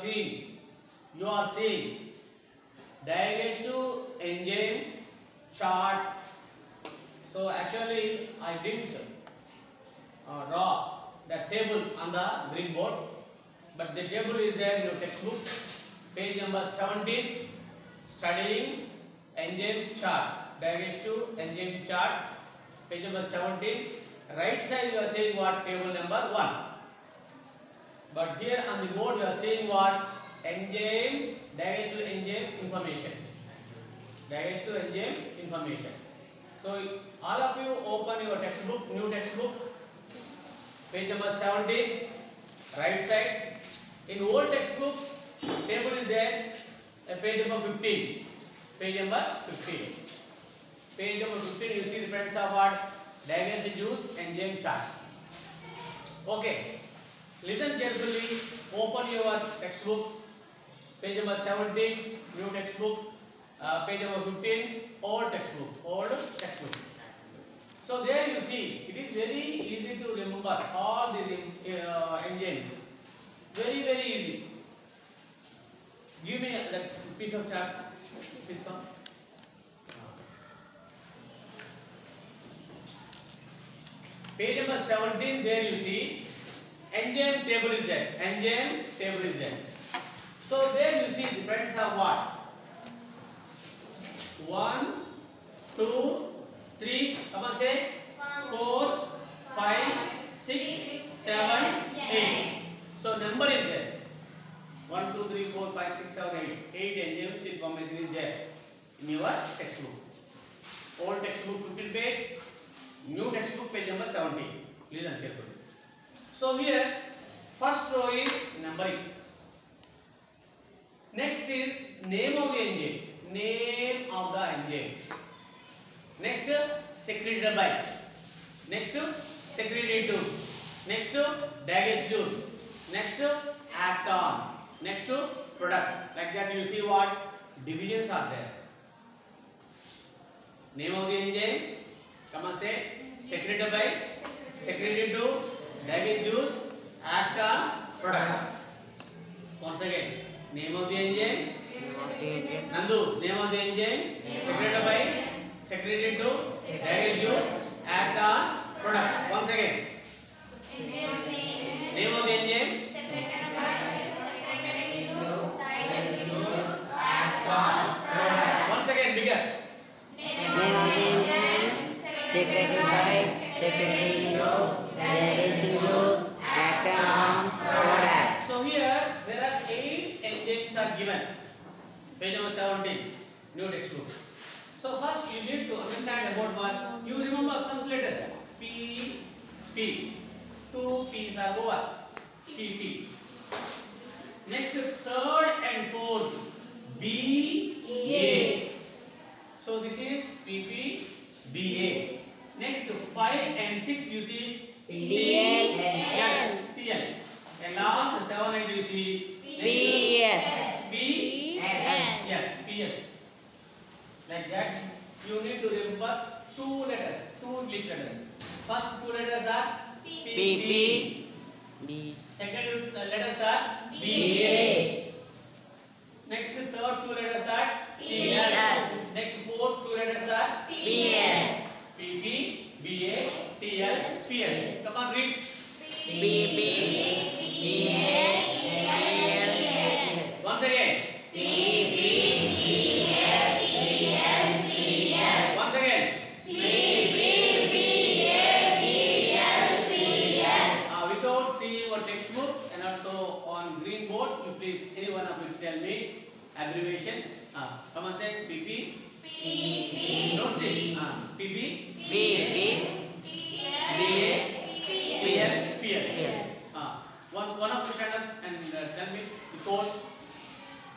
seeing, you are seeing to enzyme chart. So actually I didn't uh, draw the table on the green board, but the table is there in your textbook, page number 17, studying enzyme chart, to enzyme chart, page number 17. Right side you are saying what table number 1. But here on the board you are saying what? Enzyme, diagonal to enzyme information. Diagonal to enzyme information. So all of you open your textbook, new textbook, page number 17, right side. In old textbook, table is there, page number 15. Page number 15. Page number 15, you see the friends of what? Diagonal juice enzyme chart. Okay. Listen carefully. Open your textbook. Page number 17, new textbook. Uh, page number 15, old textbook. Old textbook. So there you see, it is very easy to remember all these uh, enzymes. Very very easy. Give me that piece of chart. Please. Page number 17, there you see table is there. Engine table is there. So there you see the friends have what? One, two, three, come on say four, five, six, seven, eight. So number is there. One, two, three, four, five, six, seven, eight. Eight engines in combination is there in your textbook. Old textbook 15 page, new textbook page number 17. Listen carefully. So here first row is numbering. Next is name of the engine. Name of the engine. Next secreted by. Next secreted to. Next daggers to. Next act on. Next product. Like that you see what divisions are there. Name of the engine. Come on say secreted by. Secreted to. Daggers juice. Act on. Products. Once again. Name of the engine. Nandu, name of the engine, Separated by, given. Page number 17, new textbook. So first you need to understand about what, you remember first letter, P, P. Two P's are over, P, P. Next, third and fourth, B, A. So this is PP, BA. Next, five and six you see TL L,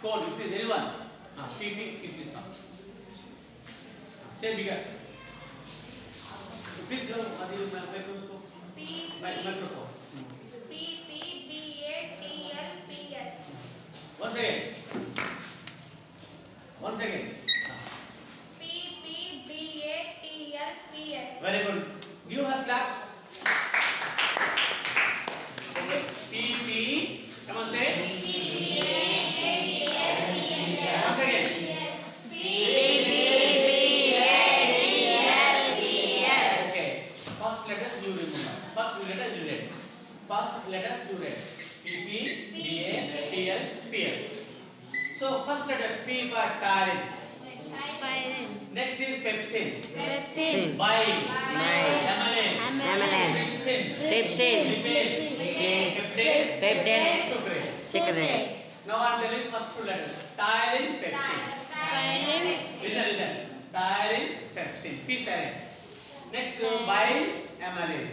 Cone, if it is anyone, ah, keep it, keep this one. Say bigger. Please go, what is my microphone? P, P, microphone. P, P, B, A, T, F, P, S. Once again. Once again. P, P, B, A, T, F, P, S. Very good. Give her claps. So first letter P for Tarin. Next is pepsin. Sin. Bi. Bi. Amylin. Amylin. Trypsin. Trypsin. Lipase. Peptidase. Peptidase. Sucrase. Now I am telling first two letters. Tyrin, pepsin. Listen, listen. Tyrin, pepsin. P silent. Next uh, bi amylin.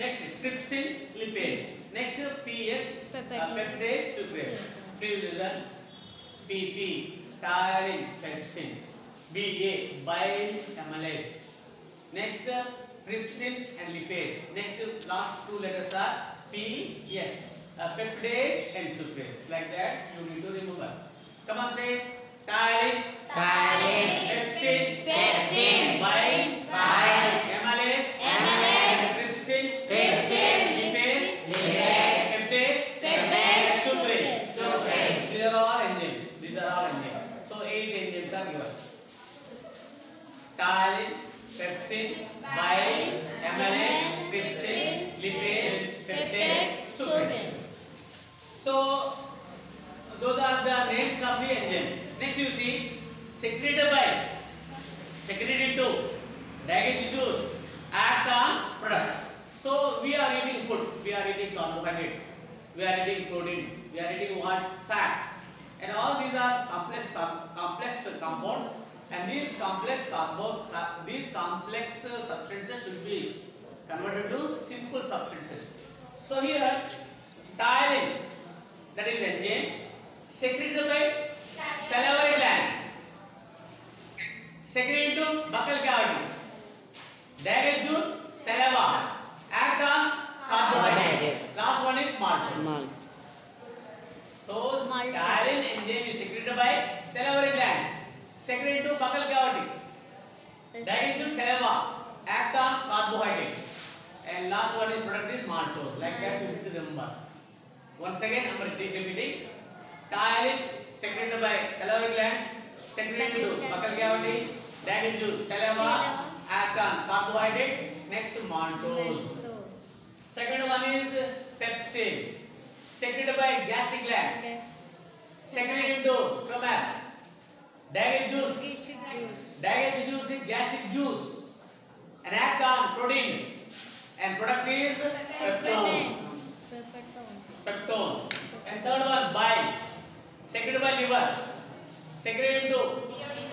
Next trypsin, lipase. Next uh, PS uh, peptidase, sucrase. Please listen. PP tyrin, pepsin. BA bile amylase. Next uh, trypsin and lipase. Next uh, last two letters are P yes. Uh, peptide and sucrase. Like that you need to remember. Come on say secreted by secreted to digestive juice act on product. So we are eating food. We are eating carbohydrates. We are eating proteins. We are eating what fat. And all these are complex com- complex compounds. And these complex compounds, these complex uh, substances should be converted to simple substances. So here, ptyalin, that is enzyme, secreted by salivary glands, secreted into buccal cavity, digestive saliva, act on carbohydrates. Last one is maltose. Malt. So, tyrin enzyme is secreted by salivary gland, secreted into buccal cavity, digestive saliva, act on carbohydrate. And last one is product is maltose. Like that you need to remember. Once again, I am repeating. Tyrin secreted by salivary gland, secreted into buccal cavity, digestive saliva, act on carbohydrate. Next maltose. Second one is pepsin, secreted by gastric gland, secreted into stomach, digestive juice, digestive juice is gastric juice, and act on proteins, and product is peptone. Peptone. And third one bile, secreted by liver, secreted into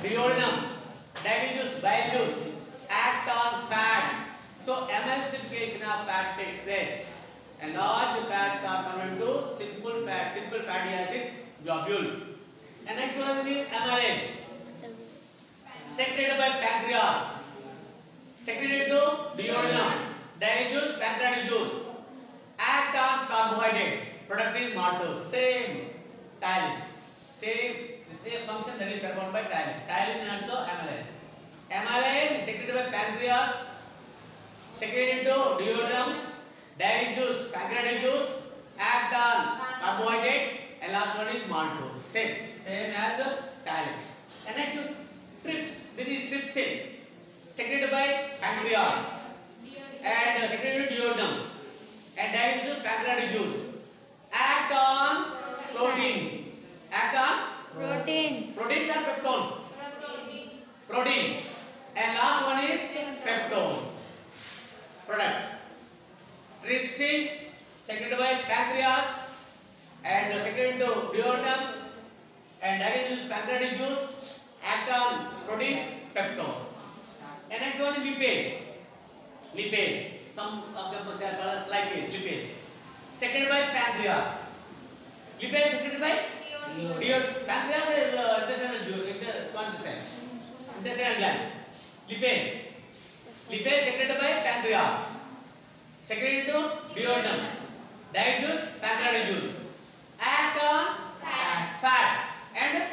duodenum, bile juice, act on fat. So emulsification of fat takes place. And large fats are converted to simple fat, simple fatty acid globule. And next one is amylase, secreted by pancreas, secreted to duodenum, digestive pancreatic juice, act on carbohydrate. Product is maltose. Same ptyalin. Same the same function that is performed by ptyalin. Ptyalin and also amylase. Amylase is secreted by pancreas, secreted into duodenum, digestive juice, pancreatic juice, act on carbohydrate, and last one is maltose. Same, same as the ptyalin. And next one, trips. This is trypsin, secreted by pancreas and uh, secreted into duodenum and digestive pancreatic juice. Act on proteins. Act on Proteins. proteins are peptones. Protein. And last one is peptone. Product. Trypsin secreted by pancreas and secreted into duodenum and digestive pancreatic juice. Act on proteins peptone. And next one is lipase. Lipase. Some of them they are called lipase. Lipase. Secreted by pancreas. Lipase secreted by Deod pancreas is uh, intestinal juice, inter, intestine, intestinal gland. Lipase. Lipase secreted by pancreas. Secreted into duodenum. Digestive pancreatic juice. Act on fat and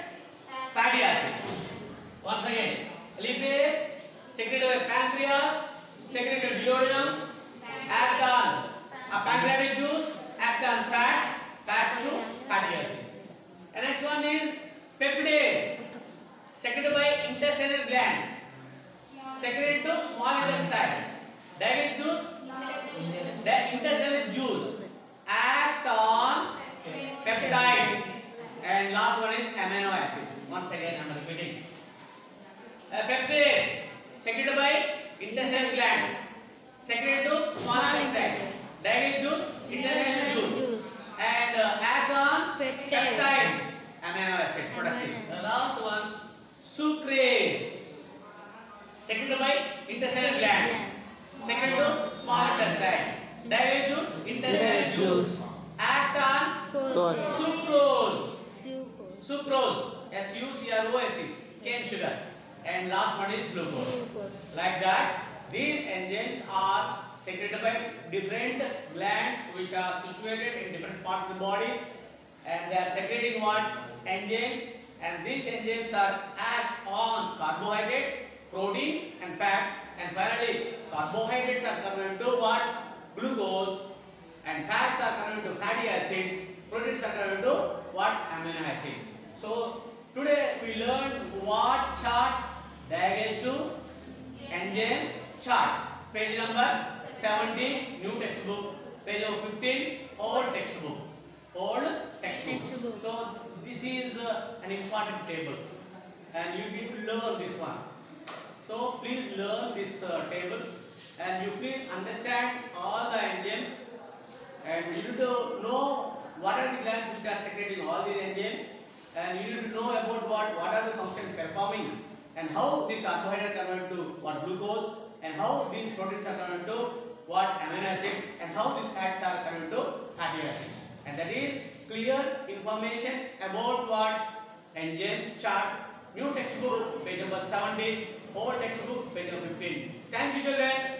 fatty acid. Once again, lipase secreted by pancreas, secreted duodenum, and last one is amino acids. Once again I am repeating. A peptide secreted by intestinal glands secreted to small intestine. Digestive juice, intestinal juice and uh, act on Peptide. peptides amino acid productive. The last one sucrase secreted by intestinal gland secreted to small intestine. Digestive juice, intestinal juice act on sucrose. Sucrose, S-U-C-R-O-S-E, cane sugar. And last one is glucose. Like that, these enzymes are secreted by different glands which are situated in different parts of the body and they are secreting what? Enzymes and these enzymes are act on carbohydrates, protein and fat and finally carbohydrates are converted to what? Glucose and fats are converted to fatty acid, proteins are converted to what? Amino acid. So today we learned what chart digestive enzyme chart. Page number 17, new textbook. Page number 15, old textbook. Old textbook. So this is uh, an important table and you need to learn this one. So please learn this uh, table and you please understand all the enzymes and you need to know what are the glands which are secreting all these enzymes and you need to know about what what are the functions performing and how the carbohydrate convert to what glucose? And how these proteins are converted to what amino acid? And how these fats are converted to fatty acid and that is clear information about what? Enzyme chart new textbook page number 17 old textbook page number 15 thank you children